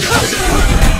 Creature!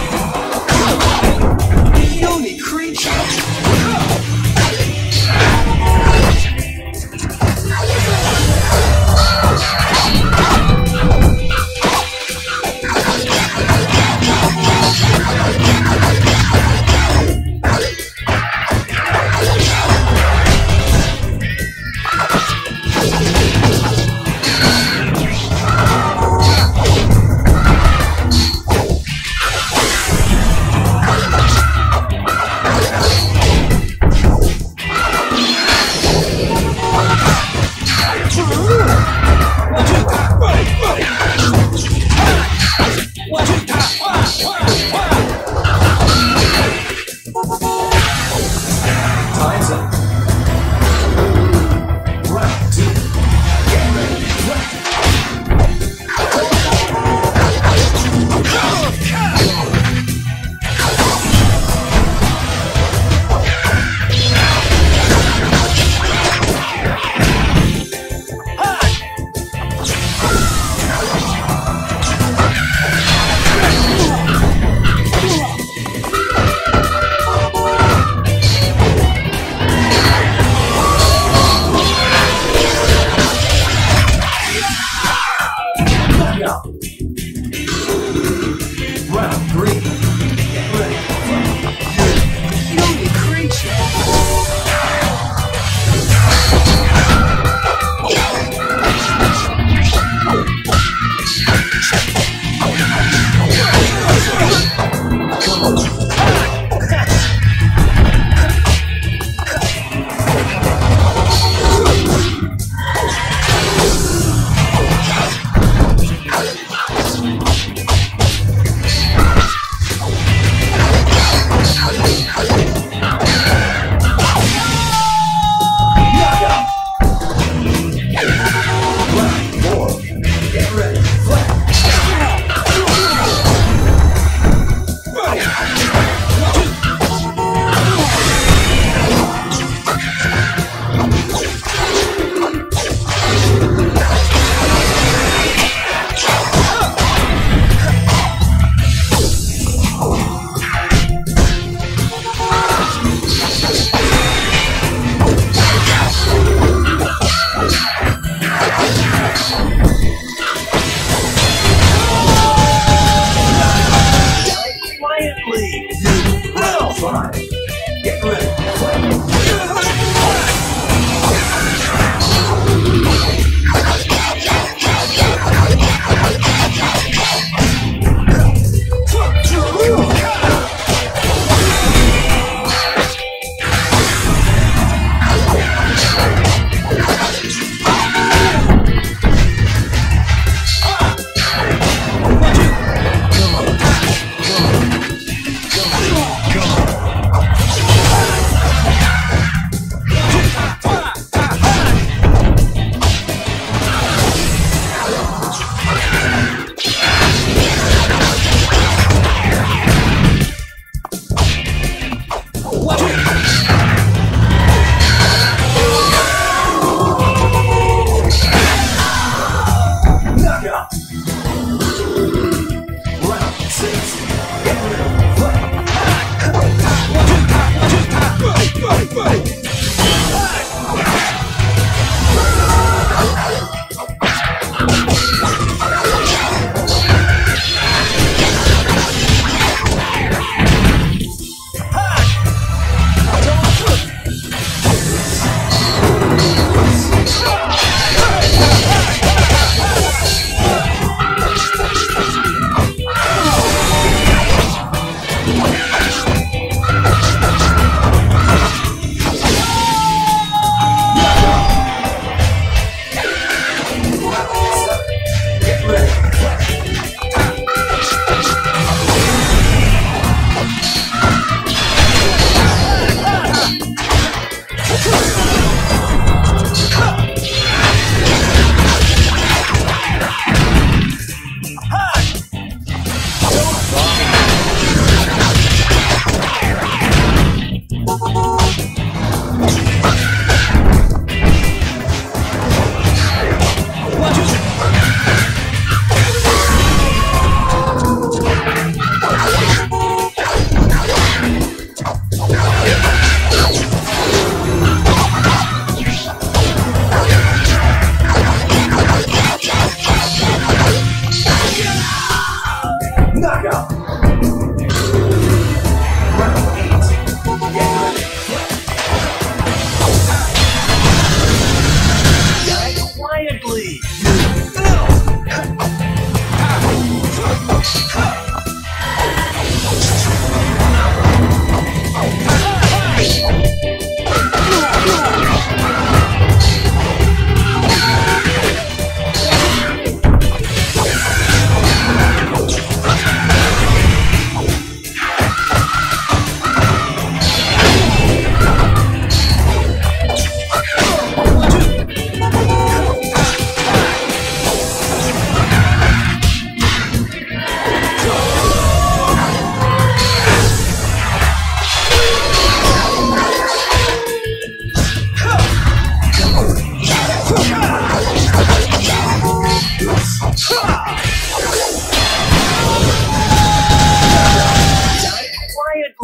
I'm.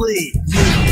please.